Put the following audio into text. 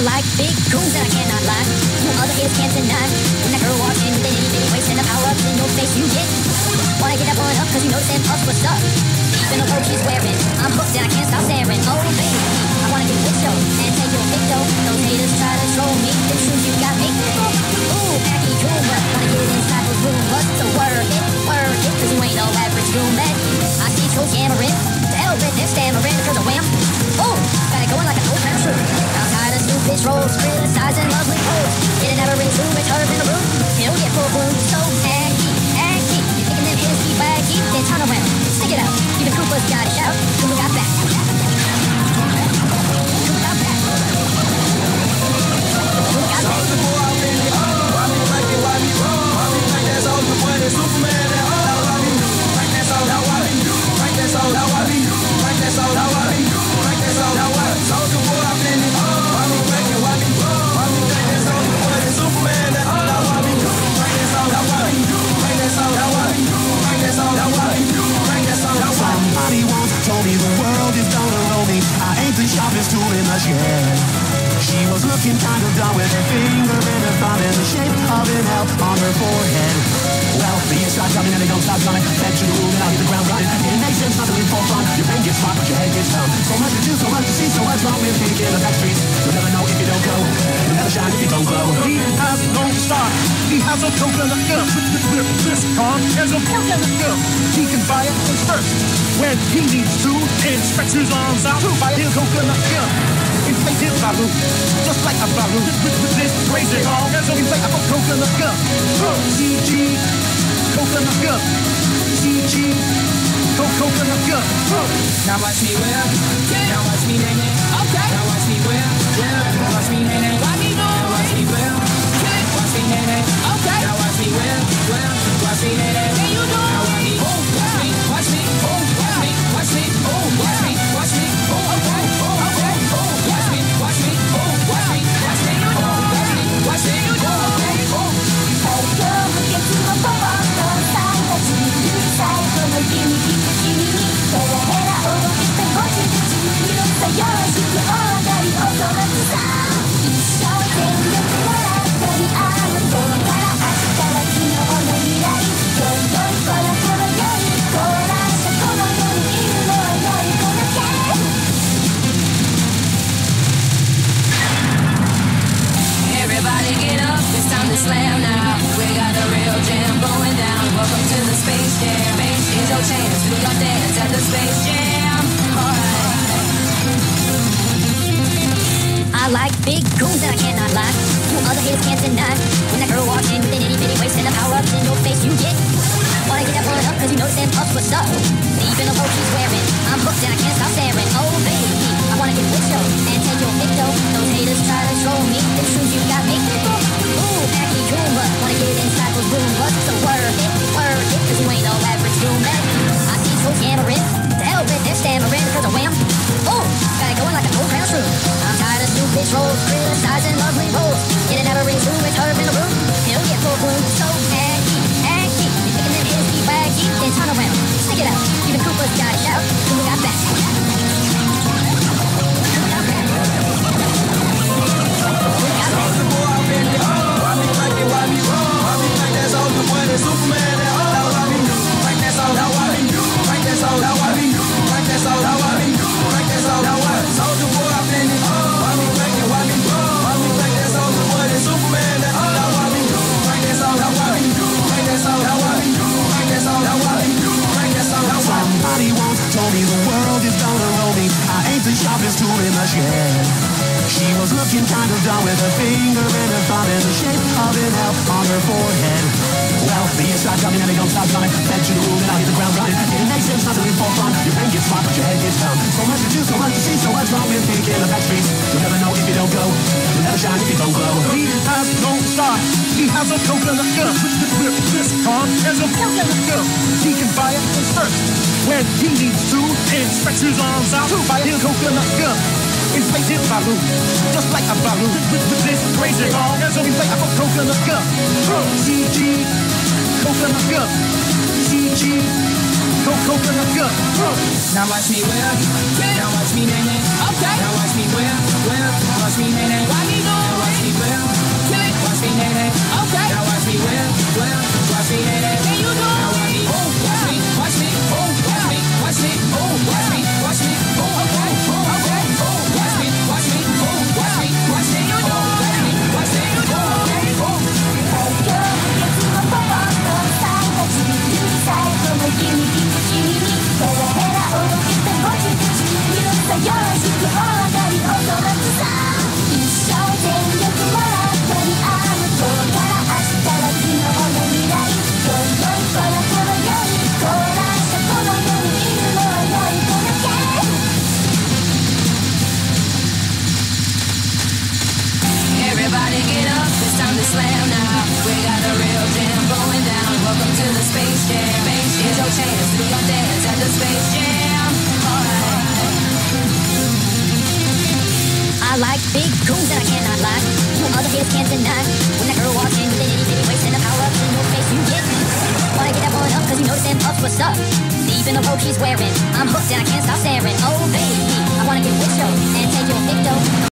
that I cannot lie. You other kids can't deny. When that girl walks in with an itty bitty waist and the power ups in your face, you get. Wanna get that one up cause you notice them puffs what's up. Even the clothes she's wearing, I'm hooked and I can't stop staring. Oh baby, I wanna get with you and take your pic though. Those haters try to troll me, the truth you got me. Ooh, cool, but wanna get inside those room butts. So work it, work it, cause you ain't no average roommate. I see those yammering, the hell with this stammering, tired Ain't the sharpest tool in the shed. She was looking kind of dumb with her finger and her thumb in the shape of an L on her forehead. Well, the years start coming and they don't stop coming. Back to the room and I'll hit the ground running. It makes sense not to live for fun. Your brain gets smart, but your head gets dumb. So much to do, so much to see, so what's wrong with thinking in the back streets? You'll never know if you don't go. You'll never shine if you don't glow. He has no style. He has a coconut gun. This car has a coconut gun. He can buy it and first when he needs to. And stretch his arms out to buy his coconut gun. Inflate his balloon, just like a balloon. This crazy car has a inflate a coconut gun. CG, coconut gun. CG, co- coconut gun. Now watch me whip. Now watch me nae nae. Okay. Now watch me whip. Whip. Everybody goons and I cannot lie. You other haters can't deny. When that girl walks in with an itty bitty waist and the power ups in your face, you get. Wanna get that one up cause you notice them puffs what's up. Even the clothes she's wearing, I'm hooked and I can't stop staring. Oh baby, I wanna get with you and take your pic though. Those haters try to troll me, the truth you got me. Ooh, cool, but wanna get inside those room butts. So work it, work it, cause you ain't no average roommate. I see those yammering, the hell with this stammering, cause of wham. Ooh, got it going like a old crown shoe. I'm tired of stupid trolls, shed. She was looking kind of dumb with her finger and her thumb in the shape of an L on her forehead. Well, the years start coming and they don't stop coming. Back to the room and I'll hit the ground running. It makes sense not to live for fun. Your brain gets smart, but your head gets dumb. So much to do, so much to see, so what's wrong with thinking in the back streets? You'll never know if you don't go. You'll never shine if you don't glow. He has no style. He has a coconut gun. This car has a coconut gun. He can buy it first when he needs to and stretch his arms out to buy his coconut gun. Inflate his balloon, just like a balloon. With this crazy car has a inflate a coconut gun. CG, coconut gun. CG, coconut gun. Now watch me whip. Now watch me nae nae. Okay. Now watch me whip. Whip. Watch me nae nae. Now watch me whip. in the robe she's wearing. I'm hooked and I can't stop staring. Oh, baby, I wanna get with you and take your pick, though.